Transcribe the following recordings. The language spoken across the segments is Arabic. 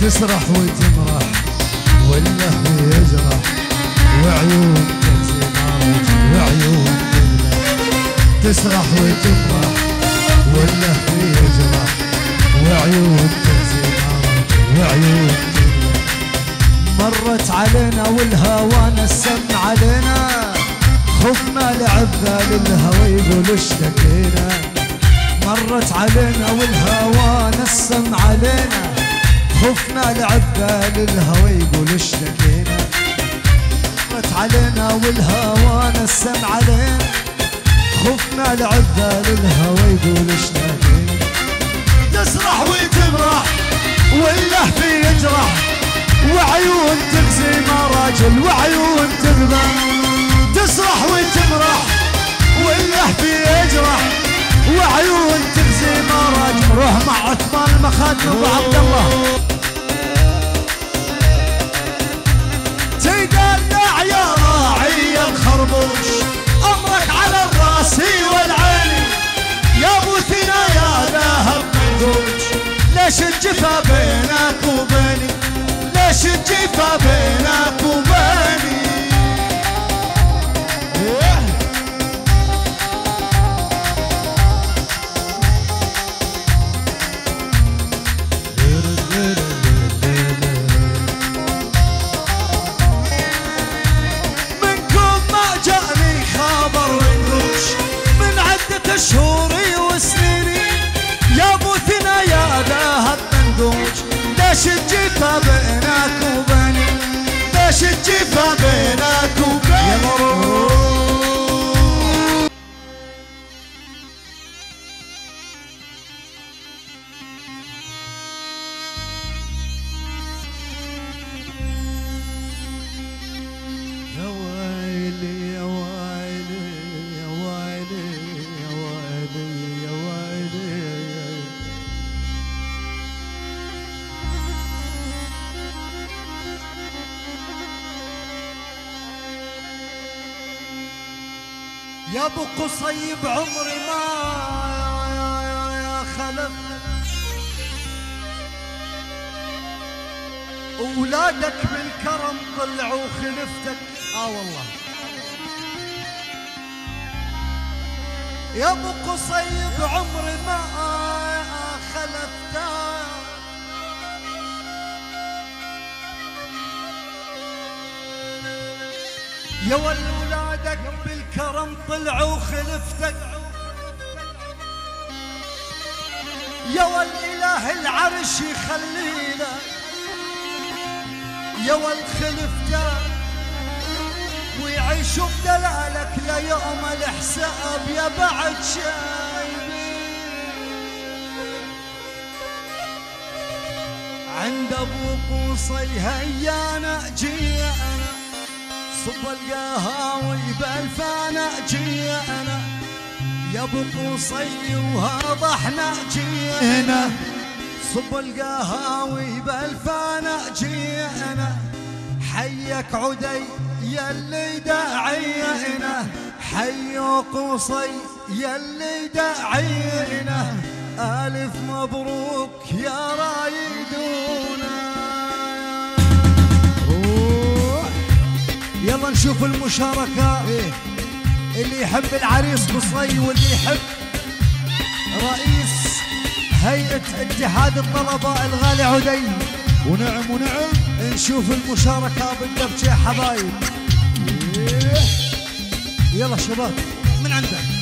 تسرح وتمرح ولا يجرح. وعيون تكسي مرج وعيون تسرح وتمرح ولا يجرح. وعيون تكسي مرج وعيون مرت علينا والهوى نسم علينا. خفنا لعبنا للهوى يقول اشتكينا. مرت علينا والهوى نسم علينا. خفنا لعبنا للهوى يقول اشتكينا مرت علينا والهوى نسم علينا خفنا لعبنا للهوى يقول اشتكينا تسرح وتمرح واللهف يجرح. وعيون تغزي مراجل وعيون تذبح. تسرح وتمرح واللهف يجرح. وعيون تغزي مراجل روح مع عثمان المخادم ابو عبد الله. تدلع يا راعي الخربوش أمرك على الرأس والعين. يا أبو ثنا يا ذهب منقوش ليش الجفا بينك وبيني؟ ليش الجفا بينك وبيني؟ ليش الجفا بينك وبيني ليش الجفا بينك وبيني. يا ابو قصي بعمري ما يا خلف. أولادك بالكرم طلعوا خلفتك. آه والله. يا ابو قصي بعمري ما خلفتك يا ول ولادك بالكرم طلعوا خلفتك يا والإله العرش يخلي لك يا والخلفتك ويعيشوا بدلالك ليوم الحساب يا بعد شايبين عند أبو قوصي هيانا جينا صب القهاوي بالفانا جينا يا أبو قوصي وهذا إحنا جينا. صب القهاوي بالفانا جينا حيك عدي يلي داعينا. حيو قوصي يلي داعينا. ألف مبروك يا رايدونا. يلا نشوف المشاركة. اللي يحب العريس قصي واللي يحب رئيس هيئة اتحاد الطلبة الغالي عدي. ونعم ونعم. نشوف المشاركة بالدبش يا حبايب. إيه. يلا شباب من عندك.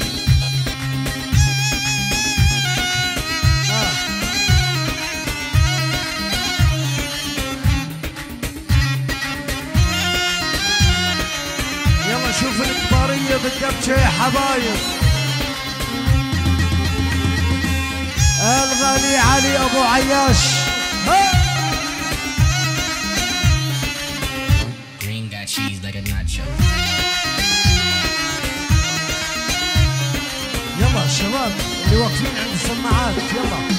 يلا شوف الكبارية بالدبش يا حبايب. الغالي علي أبو عياش. Green got cheese like a nacho. يلا الشباب اللي واقفين عند السماعات يلا.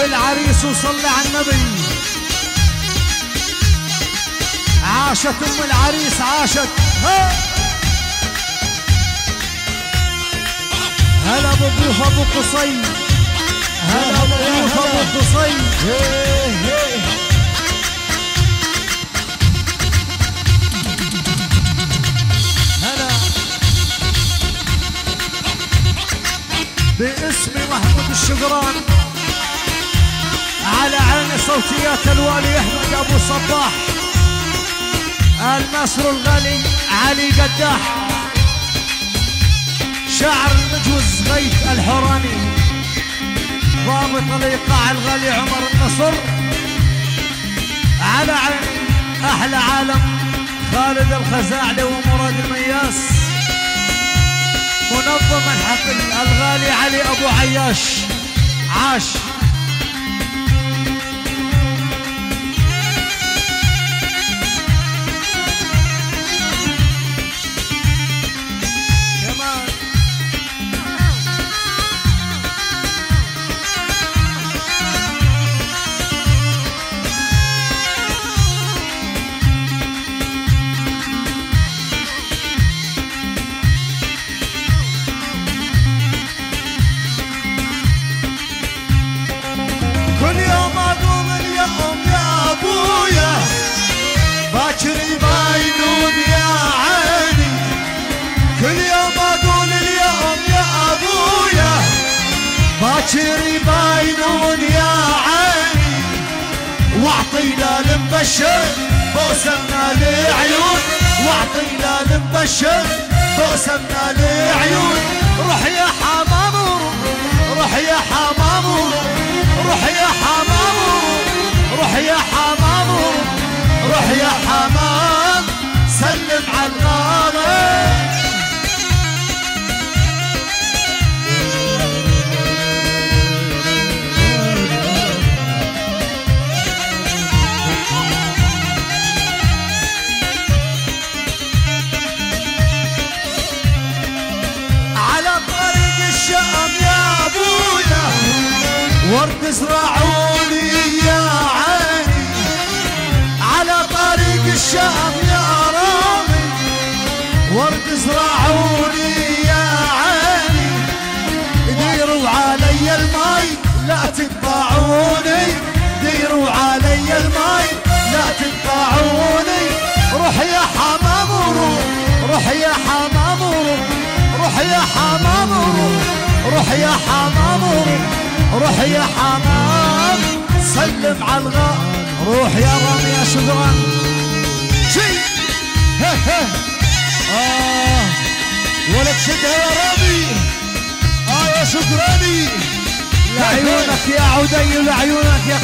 في العريس وصلي على النبي. عاشت أم العريس عاشت. هلا بابوها أبو قصي. هلا بابوها أبو قصي. باسم محمود الشجران. على عين صوتيات الوالي أحمد أبو صباح. النصر الغالي علي قداح. شاعر المجوز غيث الحوراني ضابط الإيقاع الغالي عمر النصر. على عين أحلى عالم خالد الخزاعلي ومراد المياس. منظم الحفل الغالي علي أبو عياش. عاش.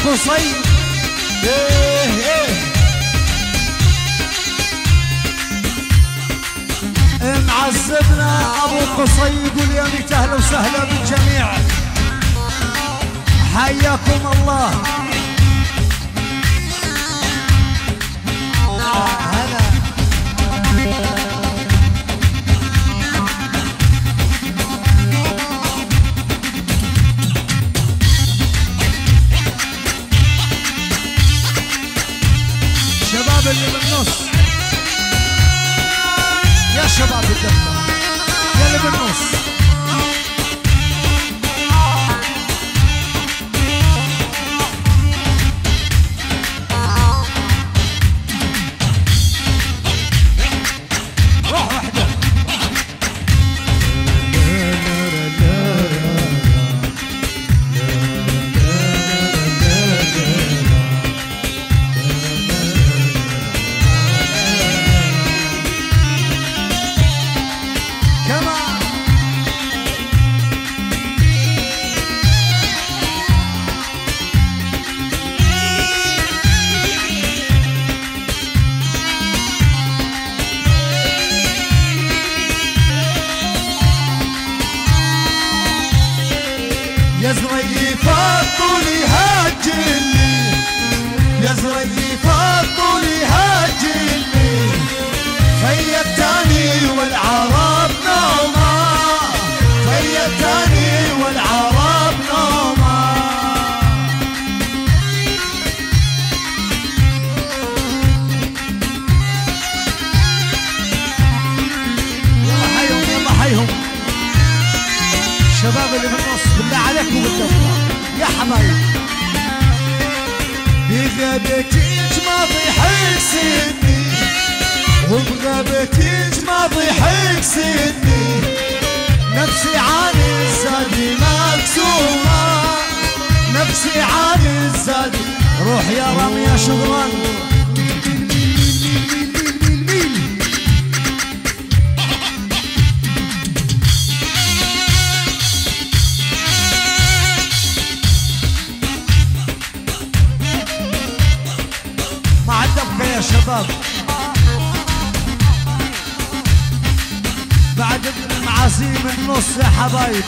قصير معذبنا ابو قصي يقول يا ميت أهلا وسهلا بالجميع. حياكم الله. شباب الدفة يا بالنص يحيى رمية شكرا ما عاد يا شباب. بعد المعازيم النص يا حبايب.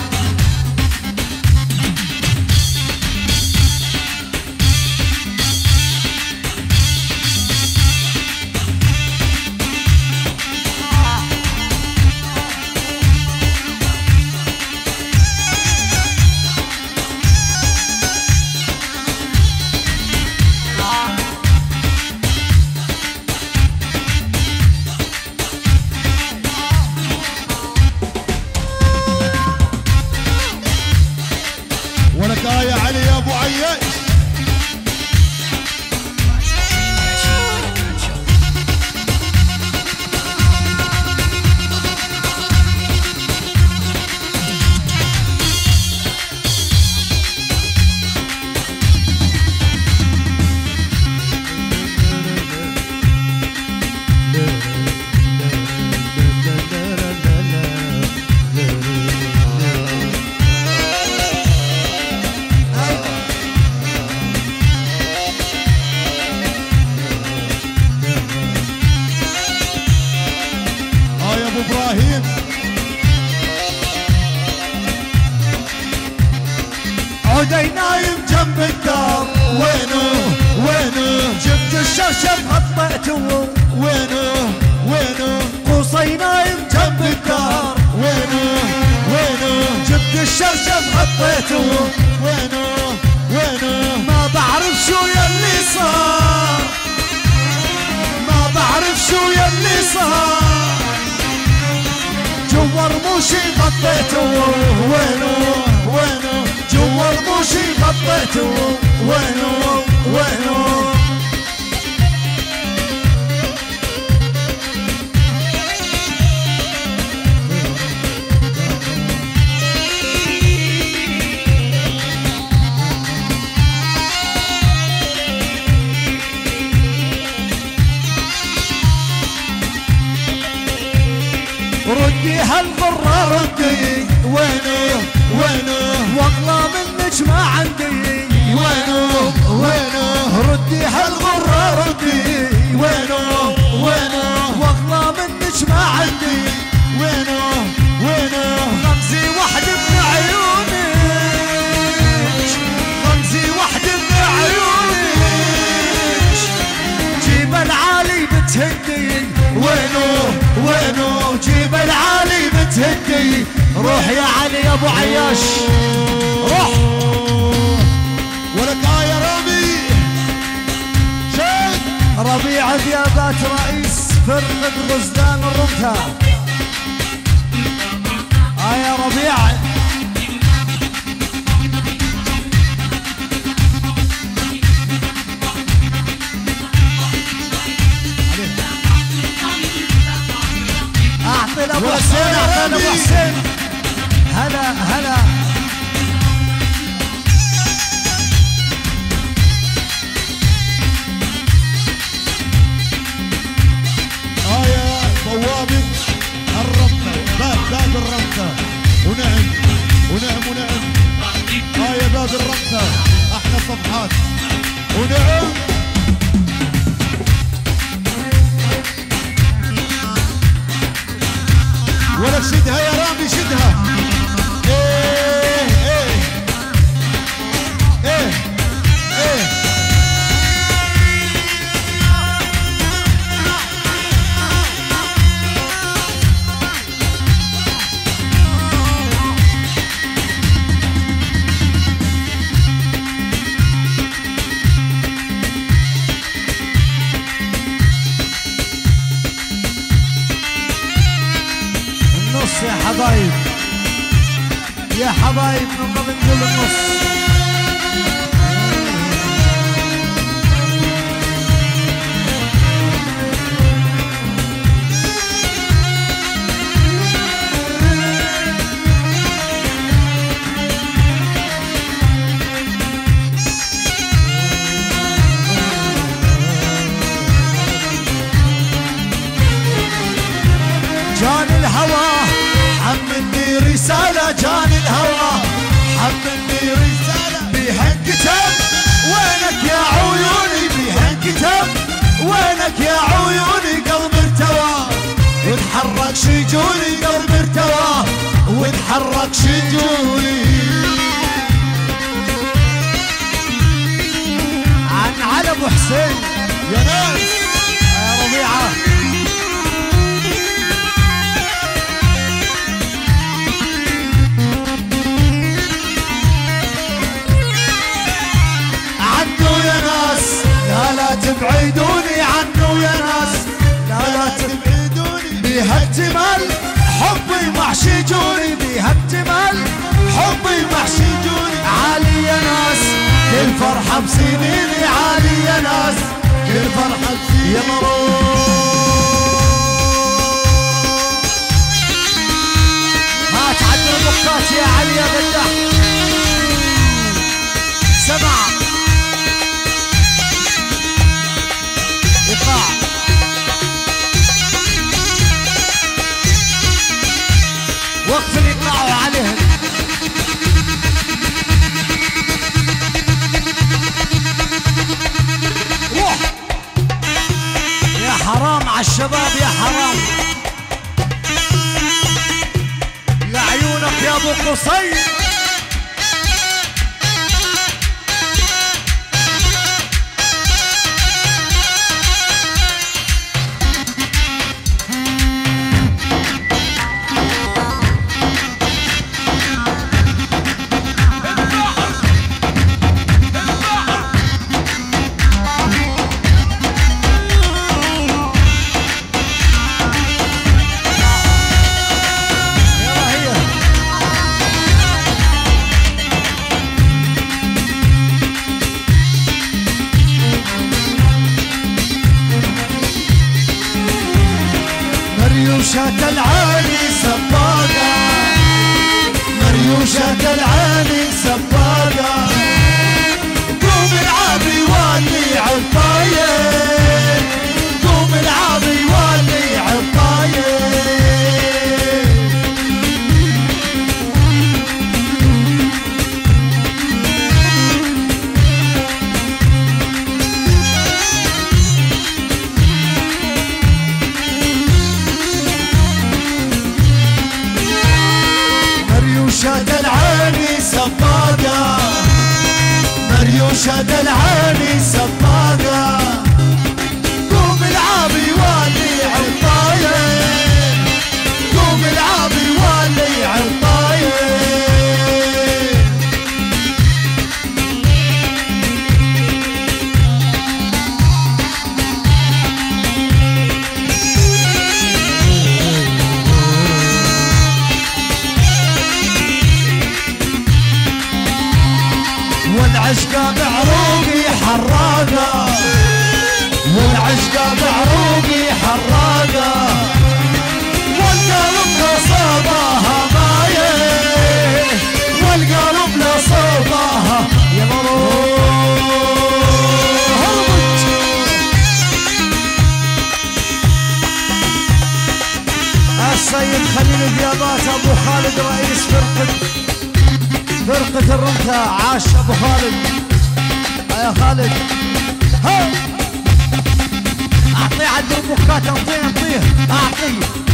حبايب. يا حبايب من قبل نقول النص شجوني قلب ارتوى وتحرك شجوني. عن علي ابو حسين يا ناس. يا عنه يا ناس. لا لا تبعدوني عنه يا ناس. تبعدوني بها اكتمال حبي محشي جوني بها اكتمال حبي محشي جوني عالي يا ناس كل فرحة بسنيني عالي يا ناس كل فرحة بسنيني يا مروه ما تعدل المقاس يا علي يا بدح سمع. إيقاع وقف الإيقاع وعليهم روح يا حرام على الشباب يا حرام. لعيونك يا أبو قصي. back, I'm damn clear. I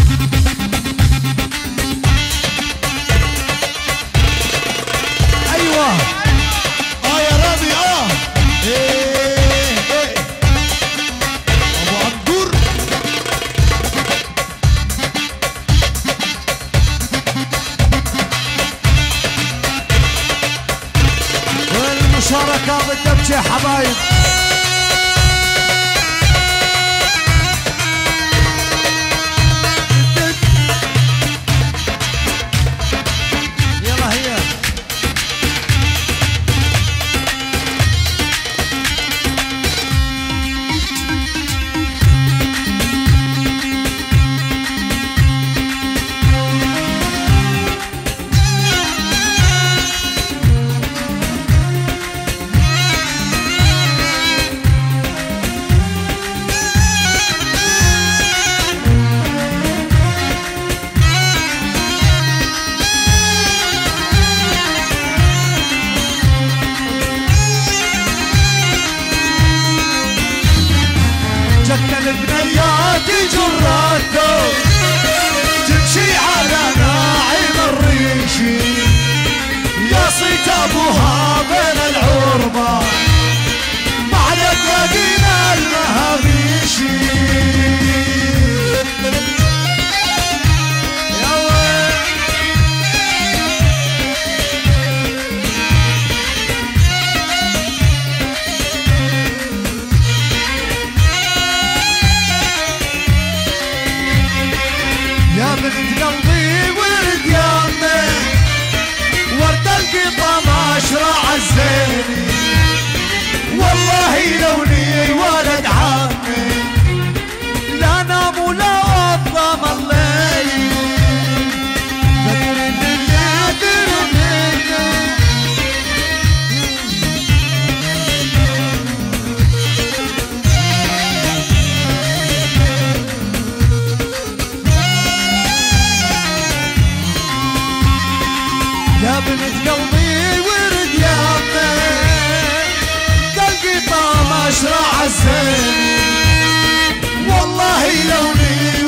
صير والله لو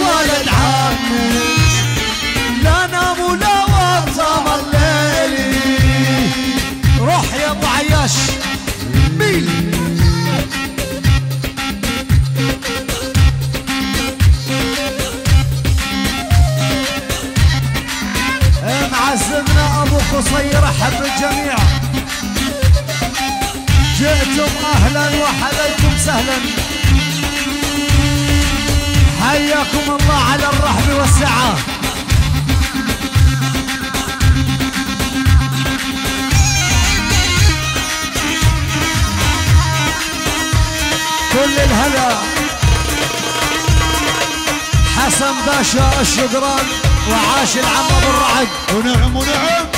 ولد لا الليلي روح يا أبو عياش. إيه أبو أحب الجميع. جئتم أهلا وحليتم سهلا. حياكم الله على الرحب والسعة. كل الهلا. حسن باشا الشقران وعاش العم أبو الرعد. ونعم ونعم.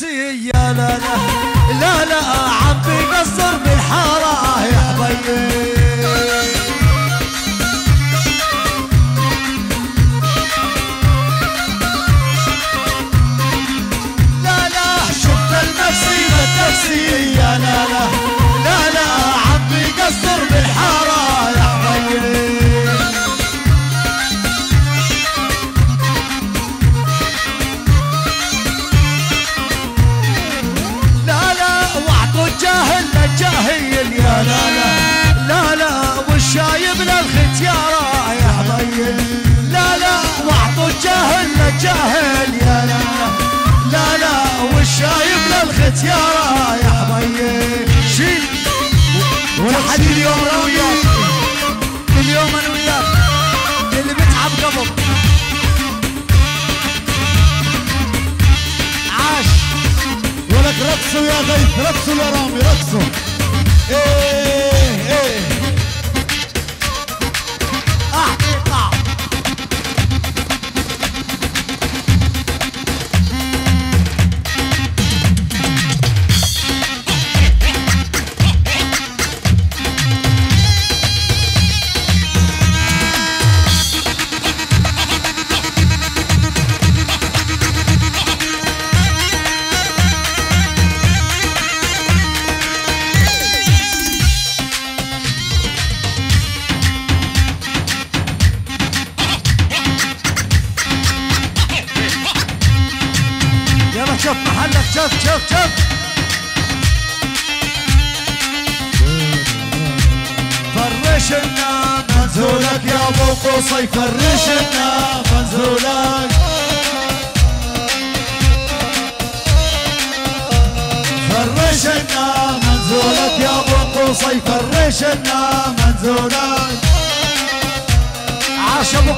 بالتاكسي يا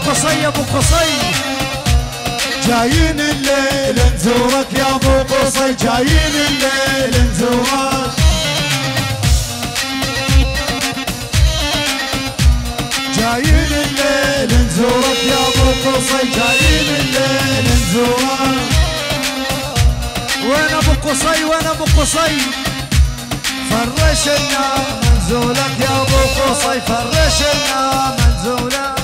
قصي ابو قصي. جايين الليل نزورك يا ابو قصي. جايين الليل نزورك جايين الليل نزورك يا ابو قصي. جايين الليل نزورك وين ابو قصي؟ وين ابو قصي؟ فرشنا منزولك يا ابو قصي. فرشنا منزولك.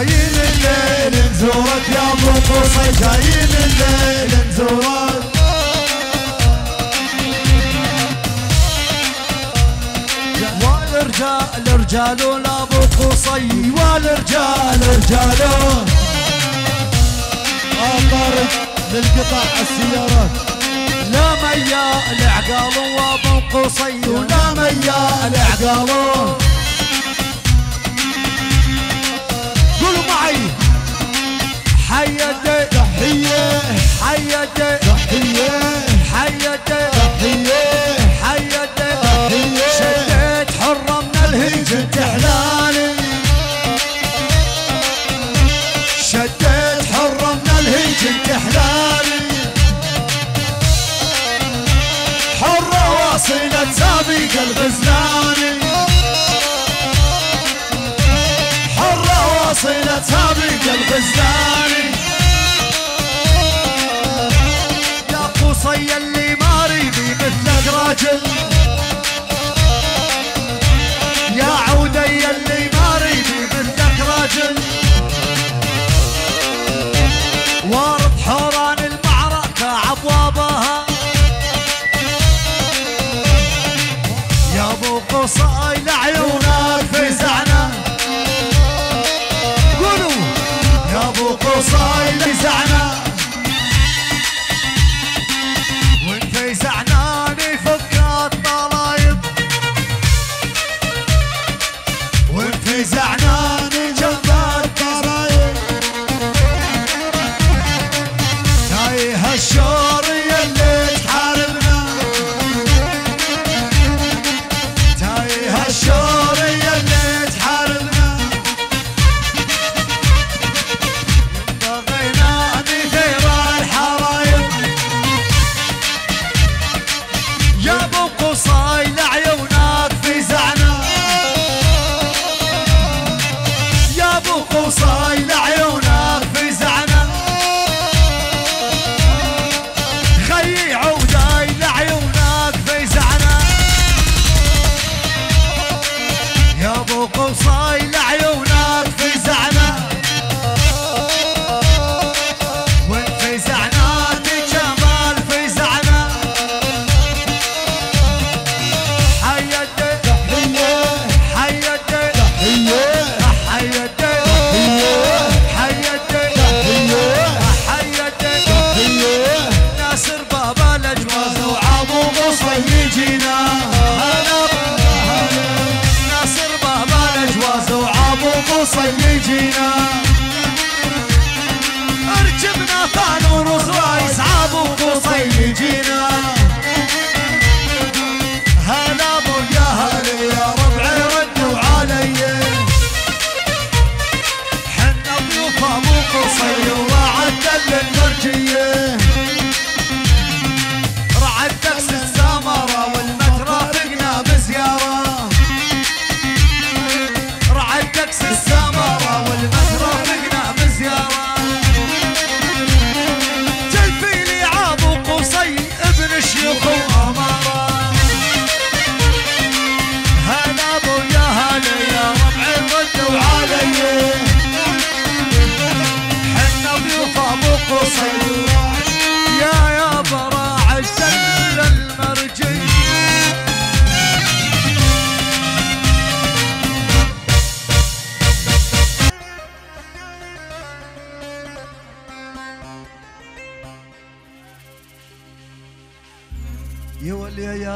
جايين الليل نزورك يا أبو قصي جايين الليل نزورك. والرجال رجال لابو قصي والرجال رجال طارق للقطع السيارات لا ميا العقال وأبو قصي ولا ميا العقال حيدي تحية حيدي تحية حيدي تحية حيدي تحية شديت حرة من الهيج انت حلالي شديت حرة من الهيج انت حلالي حرة واصلة سابق صلتها بقلب الزاني يا قصي اللي ما ريبي مثلك راجل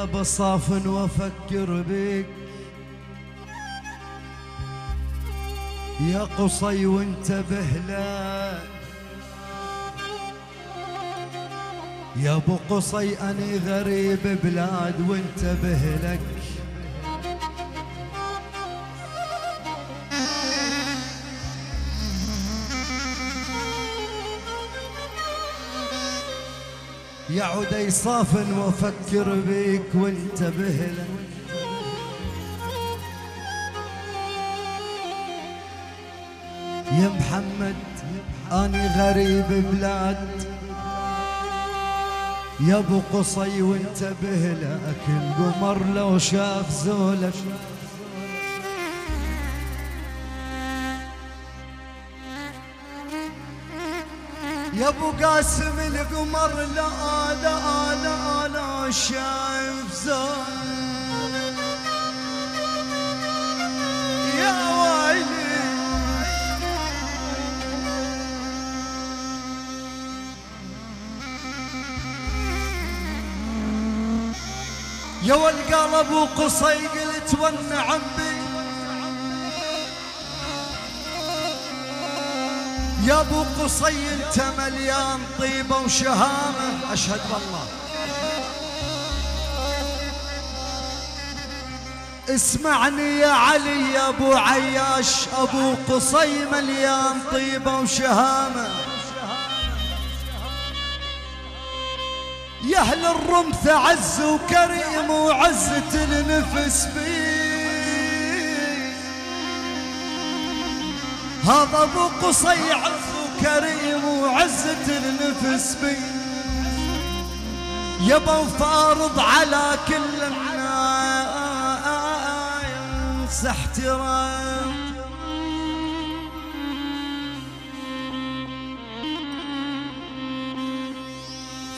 ولي يا بصاف وافكر بيك يا قصي وانتبه لك. يا ابو قصي اني غريب بلاد وانتبه لك. يا عدي صاف وافكر بيك وانتبه لك يا محمد اني غريب بلاد. يا أبو قصي وانتبه لك القمر لو شاف زولك. يا ابو قاسم القمر لا لا لا لا شايف يا ويلي. يا والقلب وقصي قلت والنعم بي. يا ابو قصي انت مليان طيبه وشهامه أشهد بالله. اسمعني يا علي يا ابو عياش. ابو قصي مليان طيبه وشهامه يا أهل الرمث عز وكريم وعزة النفس بيه هذا ابو قصي عز كريم وعزة النفس بي. يبا فارض على كل الناس احترام.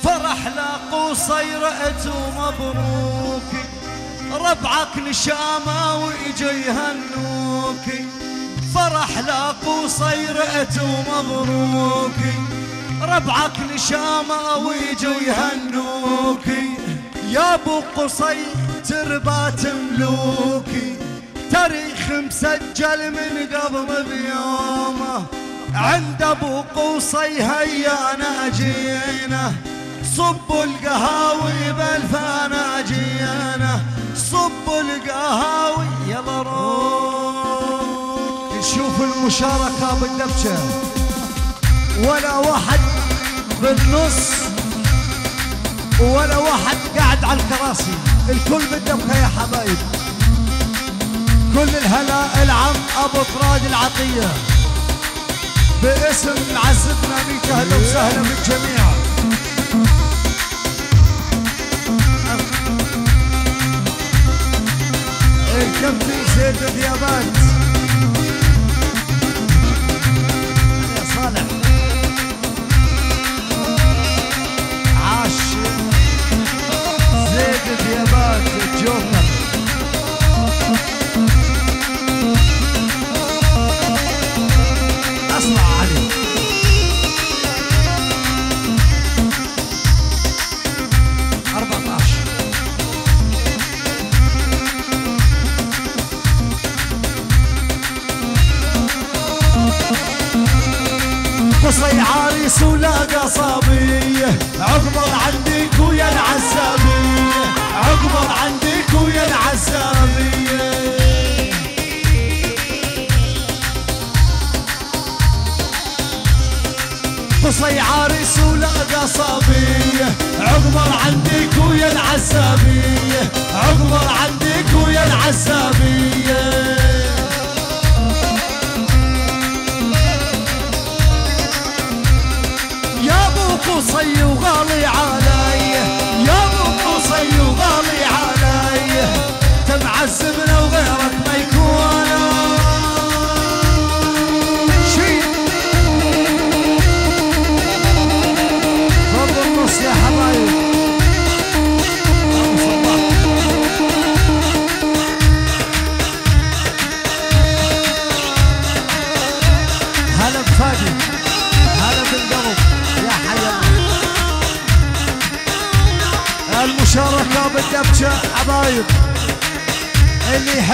فرح لا قصيرة ومبروك ربعك نشامة وإجا يهنوكي فرح لا قصيرة ومبروكي ربعك نشامة ويجوا يهنوكي يا أبو قصي تربات ملوكي تاريخ مسجل من قبل بيومه عند أبو قصي هيانا جينا صبوا القهاوي بالفانا جينا صبوا القهاوي يلا روح نشوف المشاركة بالدبشة. ولا واحد بالنص ولا واحد قاعد على الكراسي. الكل بالدبكة يا حبايب. كل الهلا العم أبو طراد العطية. باسم عزتنا بك أهلا وسهلا بالجميع الكابتن زيد الديابات علي أربعة عشر. قصي عريس ولا قصابية عقبر عندك ويا العزابية قصي عريس ولا قصابية عقبر عندك ويا العزابية عقبر عندك ويا العزابية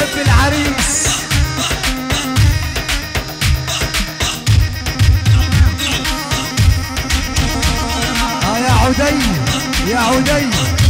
يحب العريس. آه يا عدي يا عدي.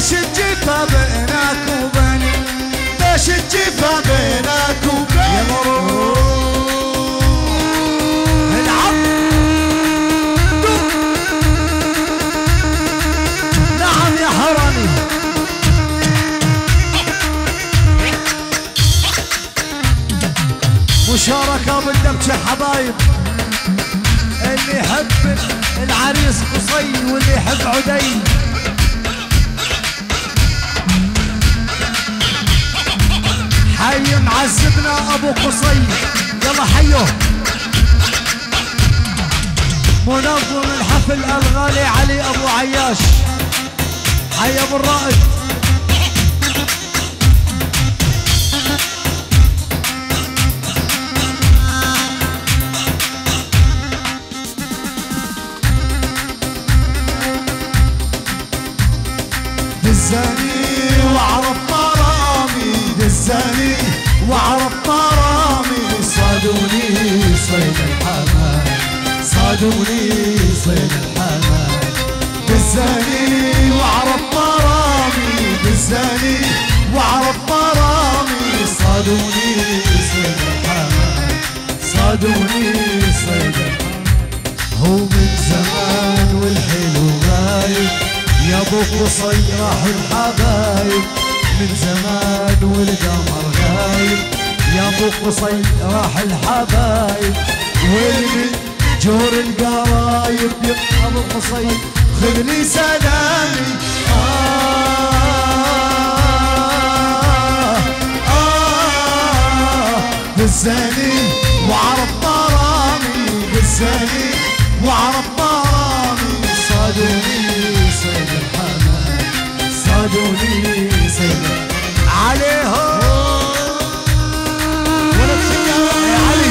ليش الجفا بينك وبيني ليش الجفا بينك وبيني يا مرور العب نعم يا حرامي ركاب الدبشة حبايب. اللي يحب العريس قصي واللي يحب عدي. حي معذبنا أبو قصي. يلا حيو. منظم الحفل الغالي علي أبو عياش. حي أبو الرائد. مرامي دزاني واعرف مرامي صادوني صيد الحمام. صادوني صيد الحمام. دزاني واعرف مرامي دزاني واعرف مرامي صادوني صيد الحمام. صادوني صيد الحمام. هو من زمان والحلو غايب. يا ابو قصي راح الحبايب. من زمان والقمر غايب. يا أبو قصي راح الحبايب. والمن جور القرايب. يبقى أبو قصي خذ لي سلامي. آه آه دزاني وعرف مرامي دزاني وعرف مرامي صادوني صيد الحمام. صادوني صيد عليهم. ولا تشجع يا علي.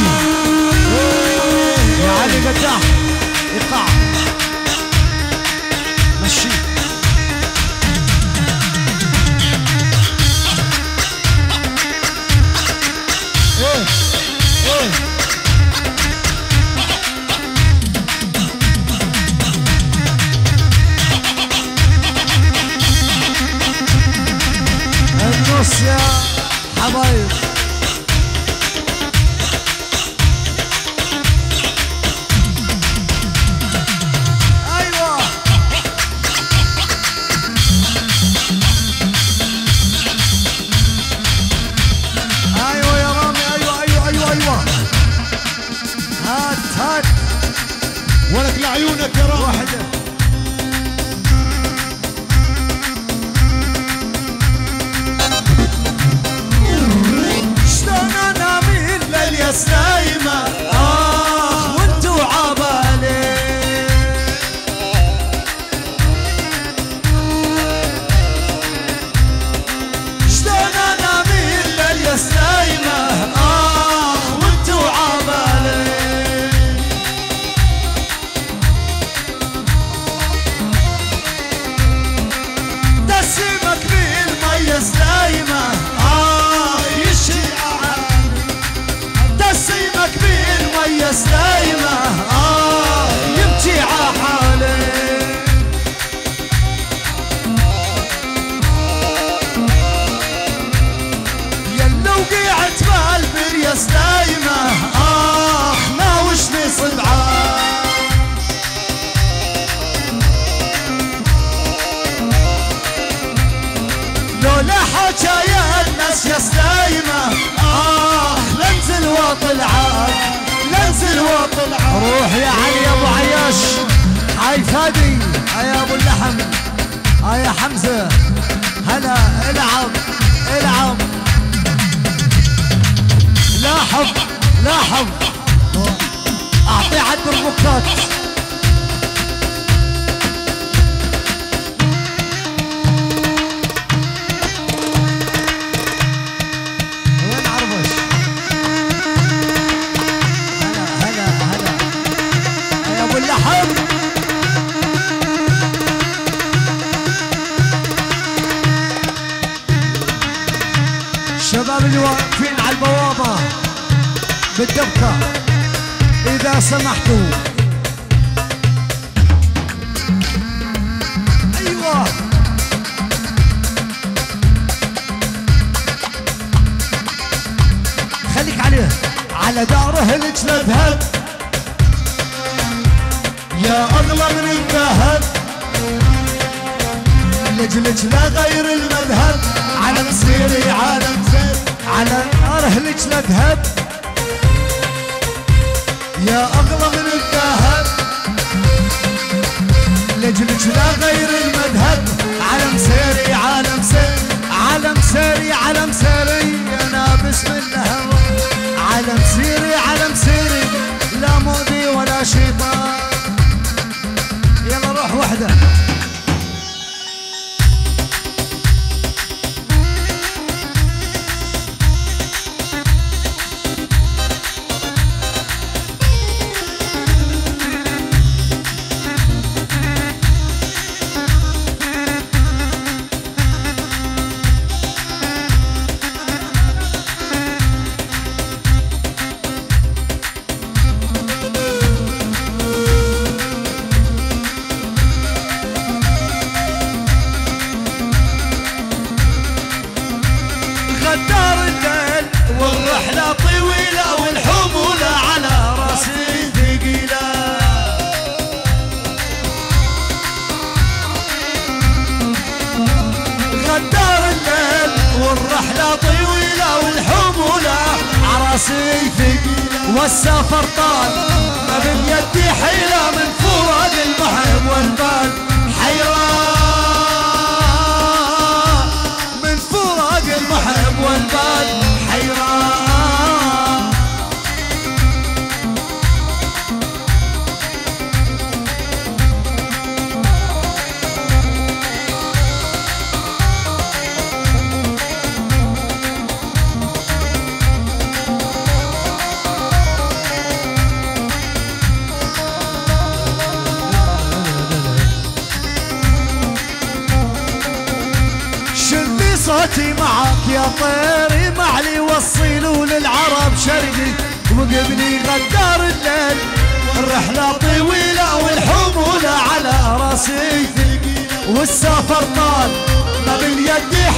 إذا سمحتوا. أيوه. خليك عليه. على داره الجلة ذهب يا أغلى من الذهب. لجلج لا غير المذهب. على مصيري عالم زين على ناره الجلة ذهب يا أغلى من الذهب. لجلك لا غير المذهب. علم سيري علم سيري علم سيري علم سيري.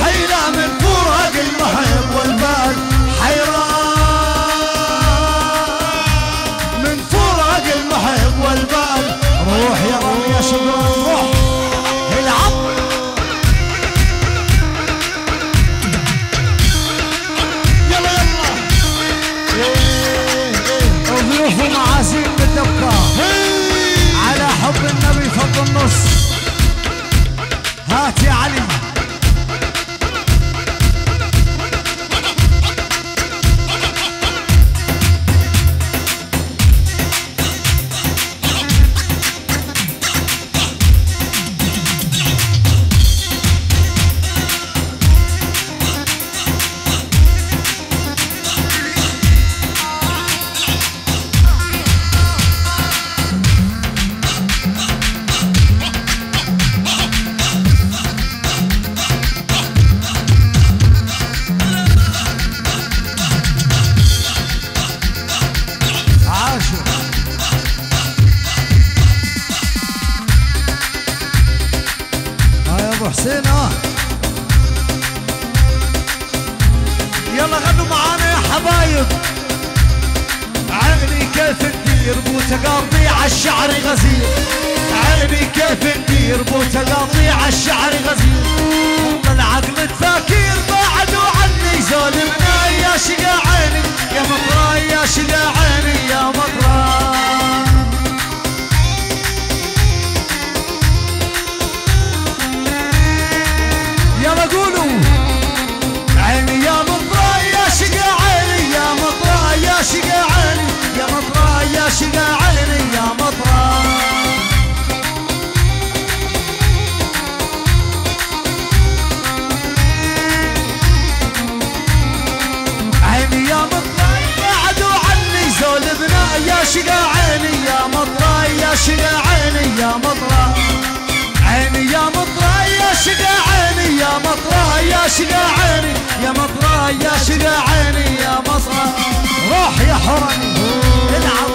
باليد تقاطيع الشعر غزير العقل الفاكر بعدوا عني زولمنا يا شقا عيني يا مطرا يا شقا عيني يا مطرا يلا قولوا. عيني يا مطرا يا شقا عيني يا مطرا يا شقا عيني يا مطرا يا شقا عيني شقا عيني يا مطرا عيني يا مطرا يا شقا عيني يا مطرا يا شقا عيني يا مطرا يا شقا عيني يا مطرا روح يا حرمي العب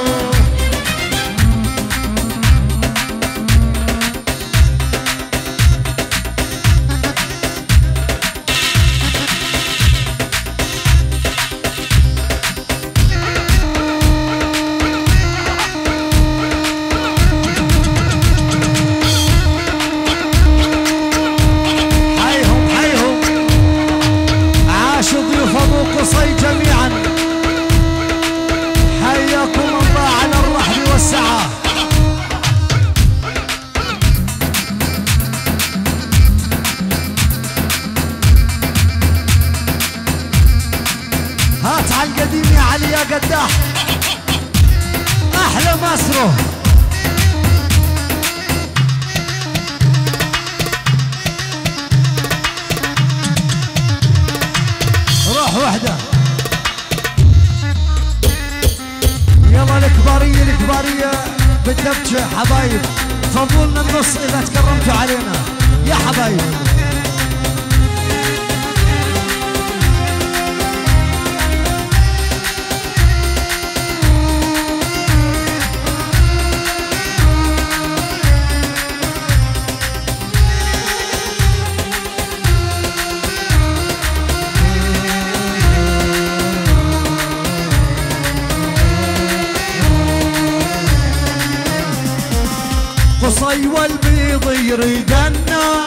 والبيض يريدنا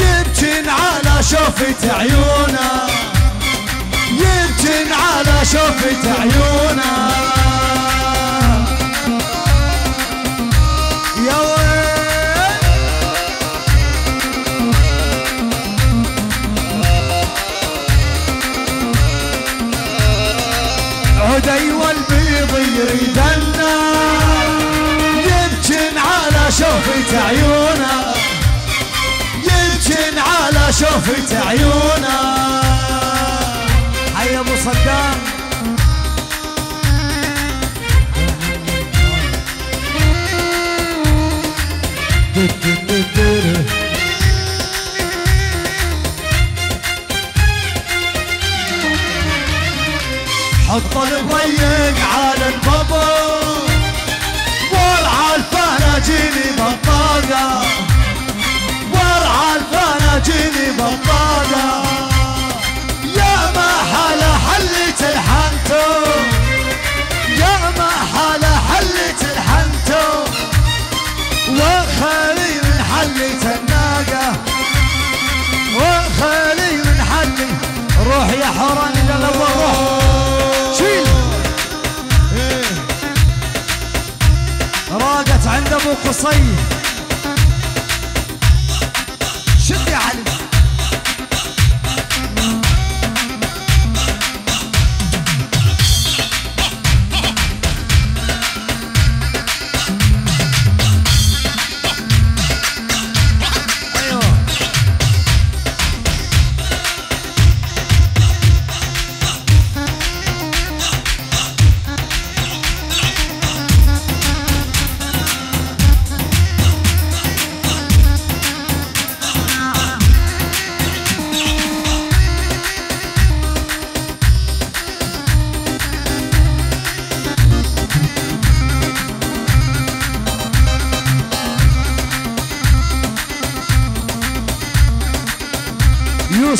يمكن على شوفة عيونه. يمكن على شوفة عيونه. يا ويل. عدي والبيض يريدنا شوفة عيونه. يمكن على شوفة عيونه. حي أبو صدام. حط الضيق على البابا. بطاقة ورع الفناجيل بطاقة يا ما حلا حلت الحنتو يا ما حلا حلت الحنتو وخلي من حلت الناقة وخلي من حلي روح يا حوران إلى الأول. روح عند أبو قصي.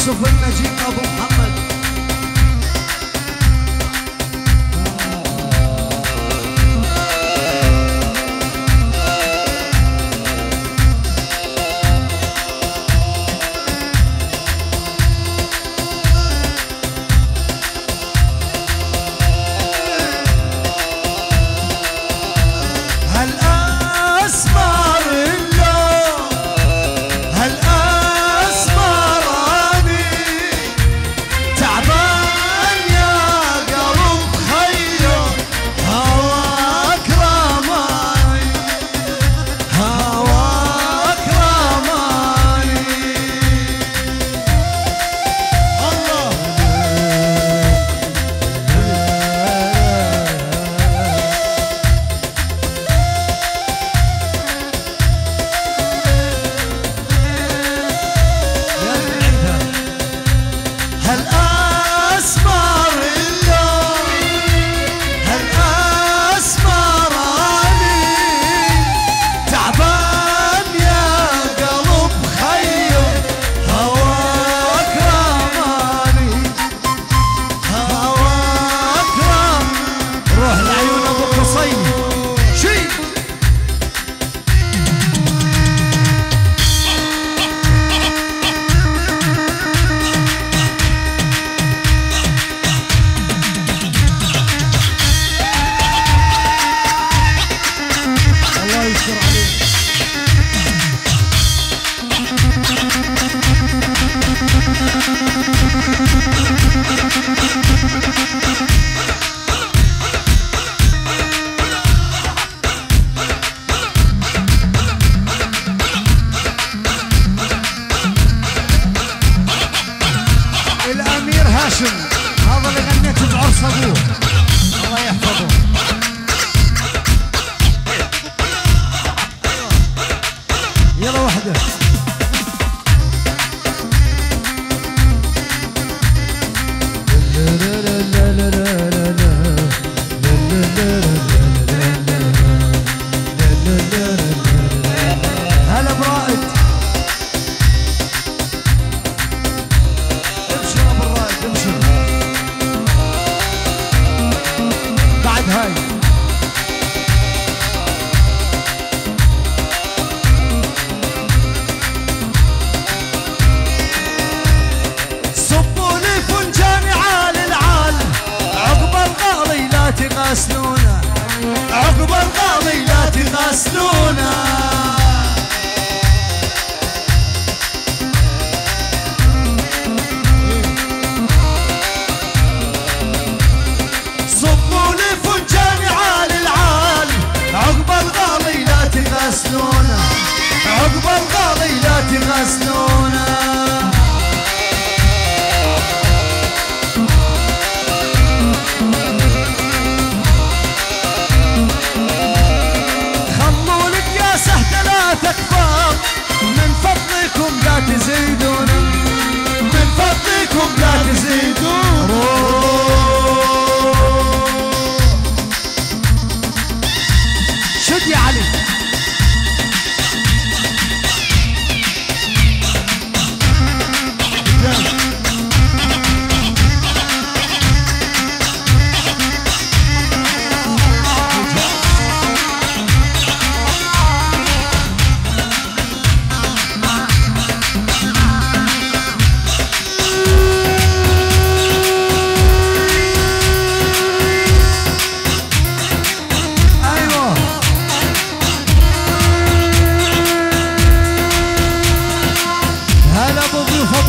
sou fã de الهاشم هذا اللي غنيته بعرس ابوه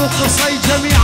بضيوف ابو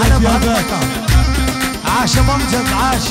هلا يا بهالمكان عاش ابو امجد عاش.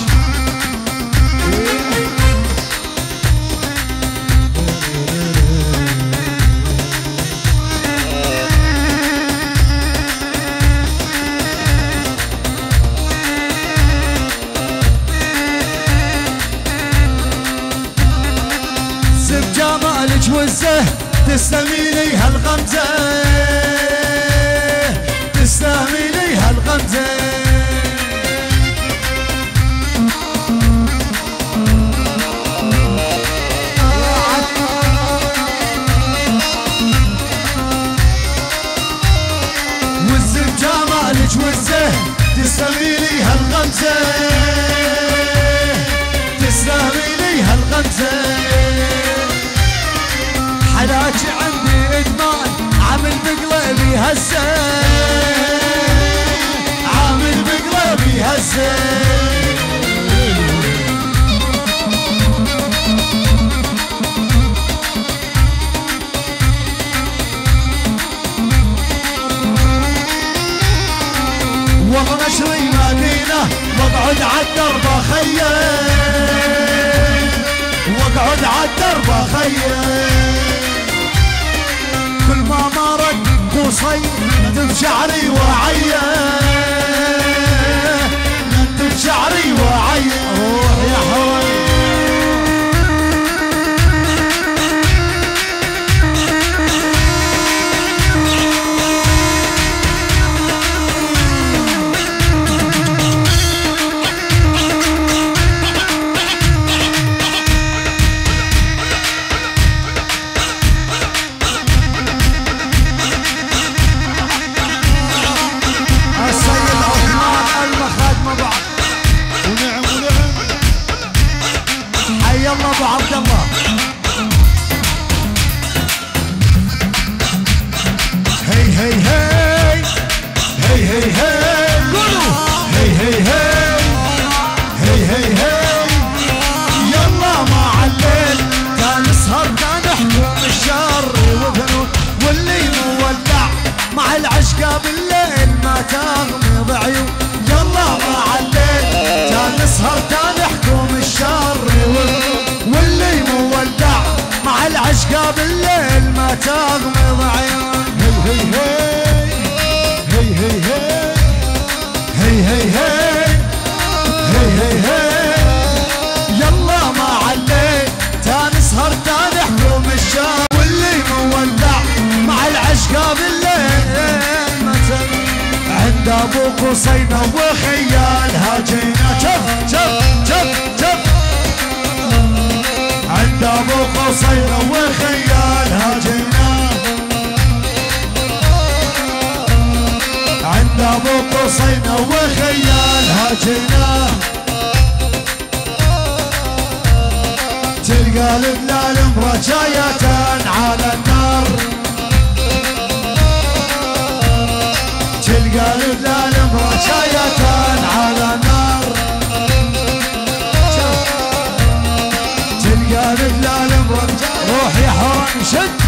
بالليل ما تغمض عيون. هي هي هي. هي هي هي. هي هي هي. هي يلا ما عليك تاني سهر تاني حكم الشام. واللي مولع مع العشقة بالليل عند أبو قصينا وخيالها جينا. شف شف شف شف عند ابو قصينا وخيالها جينا عند ابو قصينا وخيالها جينا تلقى البلال مرجاية على النار. تلقى البلال مرجاية على النار. Sẽ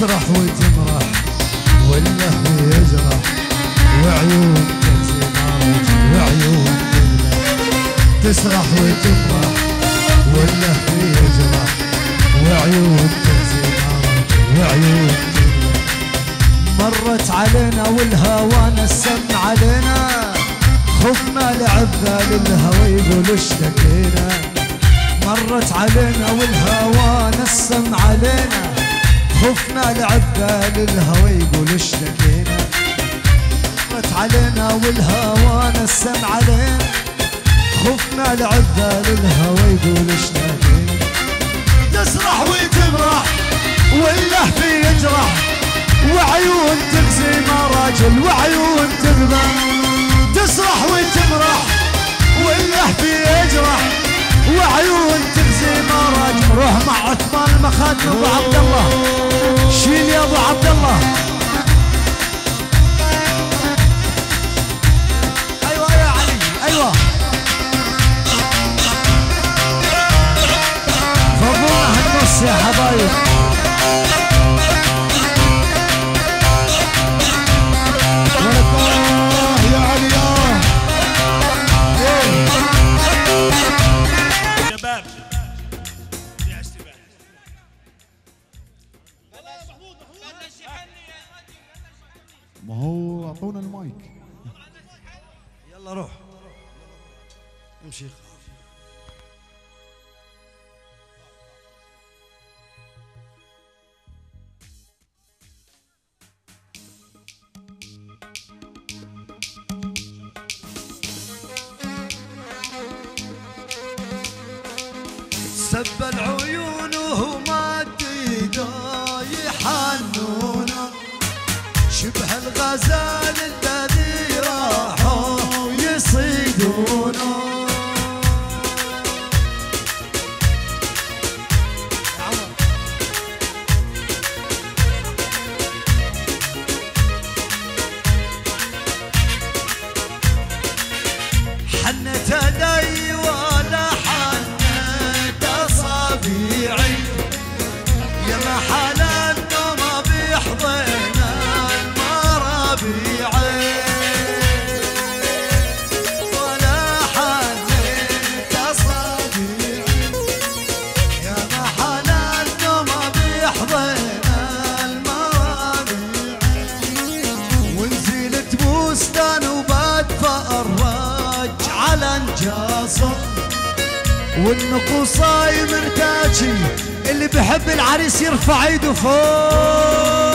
تسرح وتمرح ولا يجرح. وعيون تنزل مرج وعيون تملح تسرح وتمرح ولا يجرح. وعيون تنزل مرج وعيون مرت علينا والهوى نسم علينا. خفنا لعبنا للهوى يقول اشتكينا. مرت علينا والهوى نسم علينا. خوفنا العبال الهوى يقول اشتكينا مت علينا والهوى نسم علينا. خوفنا العبال الهوى يقول اشتكينا تسرح وتبرح في يجرح. وعيون تغزي مراجل وعيون تذبح. تسرح وتبرح في يجرح. وعيون تغزي روح مع عثمان المخادم ابو عبد الله شيل يا أبو عبد الله أيوه فضونا هالنص يا حبايب. روح امشي. سب العيون وهما تدا يحنونه شبه الغزال نقوصاي مرتاجي اللي بحب العريس يرفع ايده فوق.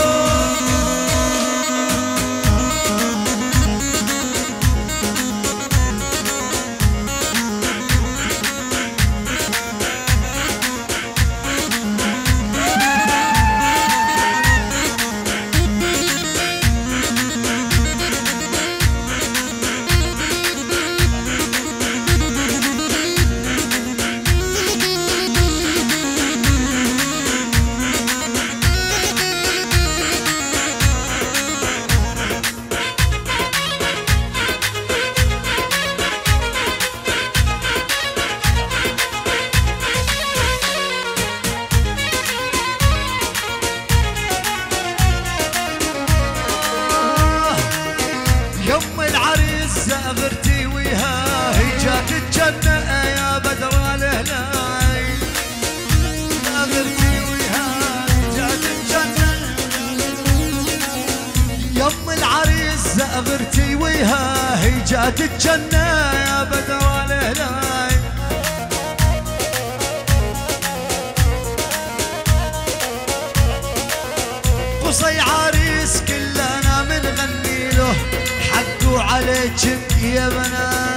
عليك يا بنات